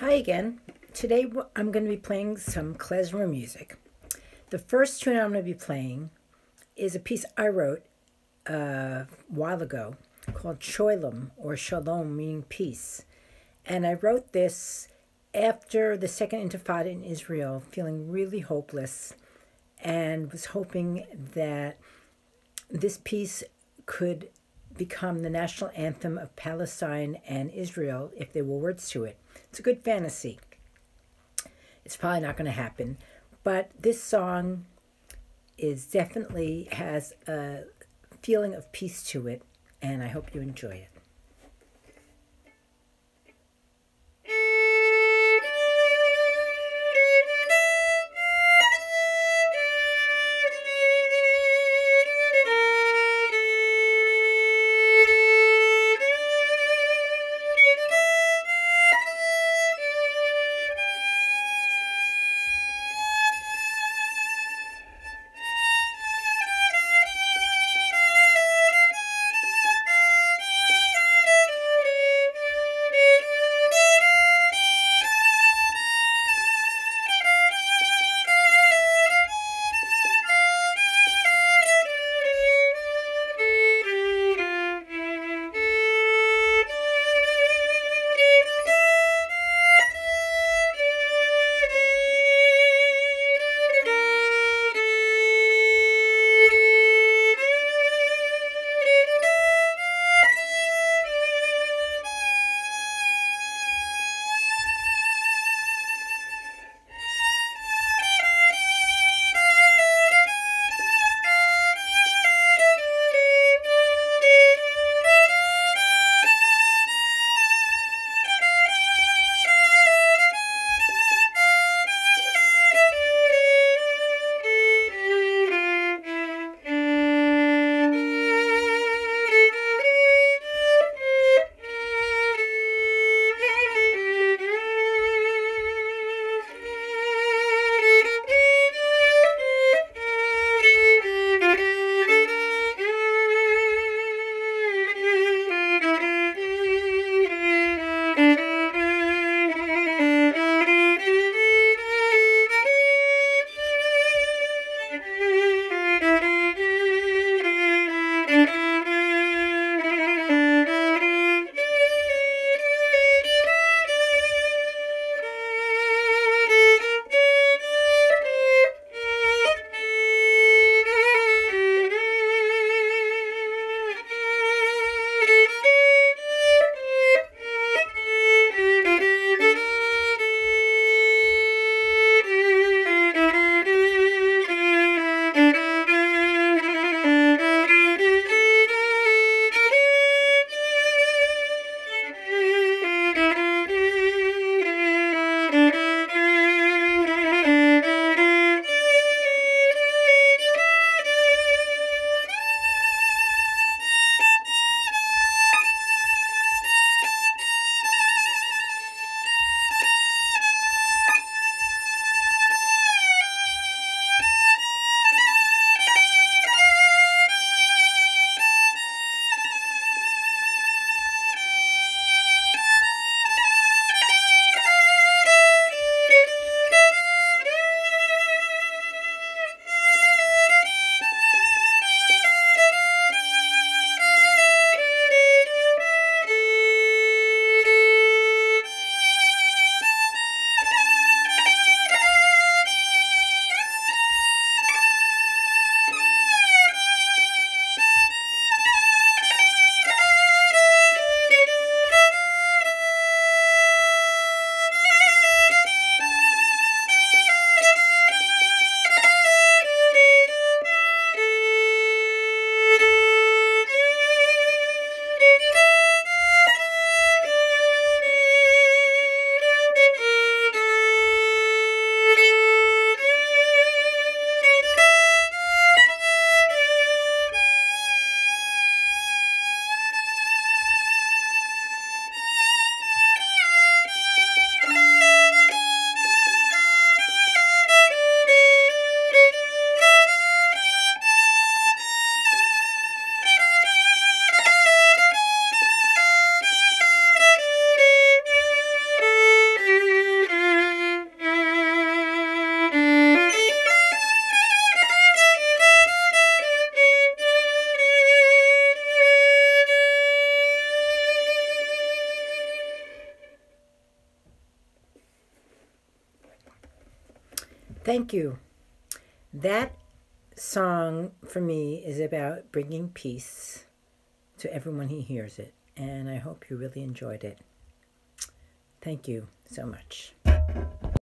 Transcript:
Hi again. Today I'm going to be playing some klezmer music. The first tune I'm going to be playing is a piece I wrote uh, a while ago called Sholom or Shalom, meaning peace. And I wrote this after the Second Intifada in Israel, feeling really hopeless, and was hoping that this piece could become the national anthem of Palestine and Israel if there were words to it. It's a good fantasy. It's probably not going to happen, but this song is definitely has a feeling of peace to it, and I hope you enjoy it. Thank you. That song for me is about bringing peace to everyone who hears it, and I hope you really enjoyed it. Thank you so much.